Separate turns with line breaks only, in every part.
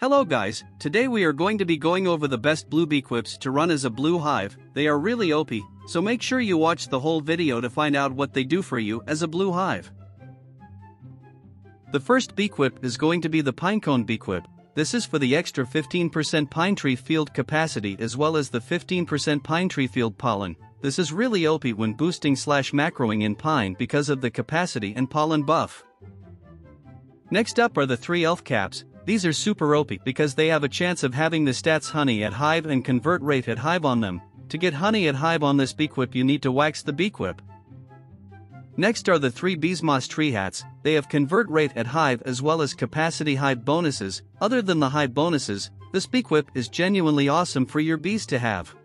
Hello guys, today we are going to be going over the best blue beequips to run as a blue hive, they are really OP, so make sure you watch the whole video to find out what they do for you as a blue hive. The first beequip is going to be the pinecone beequip. This is for the extra 15% pine tree field capacity as well as the 15% pine tree field pollen. This is really OP when boosting slash macroing in pine because of the capacity and pollen buff. Next up are the three elf caps, these are super OP because they have a chance of having the stats honey at hive and convert rate at hive on them. To get honey at hive on this beequip you need to wax the beequip. Next are the three Beesmas tree hats, they have convert rate at hive as well as capacity hive bonuses. Other than the hive bonuses, this beequip is genuinely awesome for your bees to have.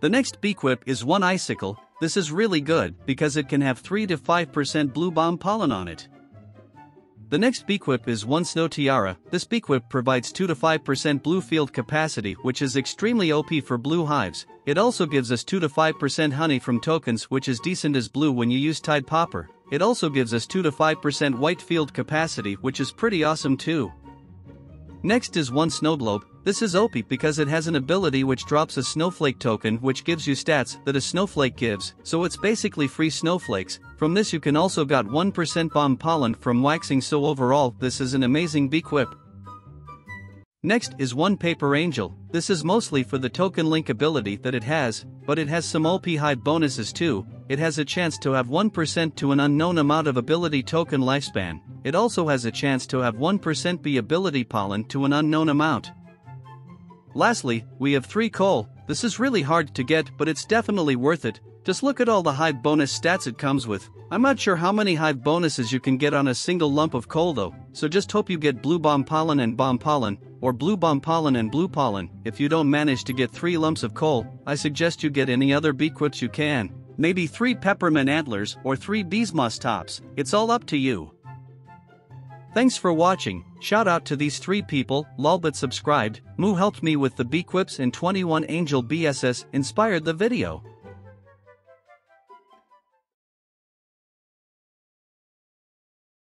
The next beequip is one icicle, this is really good because it can have 3 to 5% blue bomb pollen on it. The next beequip is one Snow Tiara. This beequip provides 2 to 5% blue field capacity, which is extremely OP for blue hives. It also gives us 2 to 5% honey from tokens, which is decent as blue when you use Tide Popper. It also gives us 2 to 5% white field capacity, which is pretty awesome too. Next is one Snowglobe. This is OP because it has an ability which drops a snowflake token which gives you stats that a snowflake gives, so it's basically free snowflakes. From this you can also got 1% bomb pollen from waxing so overall this is an amazing beequip. Next is one Paper Angel, this is mostly for the token link ability that it has, but it has some OP hive bonuses too, it has a chance to have 1% to an unknown amount of ability token lifespan, it also has a chance to have 1% bee ability pollen to an unknown amount. Lastly, we have 3 coal, this is really hard to get but it's definitely worth it, just look at all the hive bonus stats it comes with. I'm not sure how many hive bonuses you can get on a single lump of coal though, so just hope you get blue bomb pollen and bomb pollen, or blue bomb pollen and blue pollen. If you don't manage to get 3 lumps of coal, I suggest you get any other beequips you can. Maybe 3 peppermint antlers or 3 Beesmas tops, it's all up to you. Thanks for watching, shout out to these 3 people, Lolbit subscribed, Moo helped me with the beequips and 21 Angel BSS inspired the video.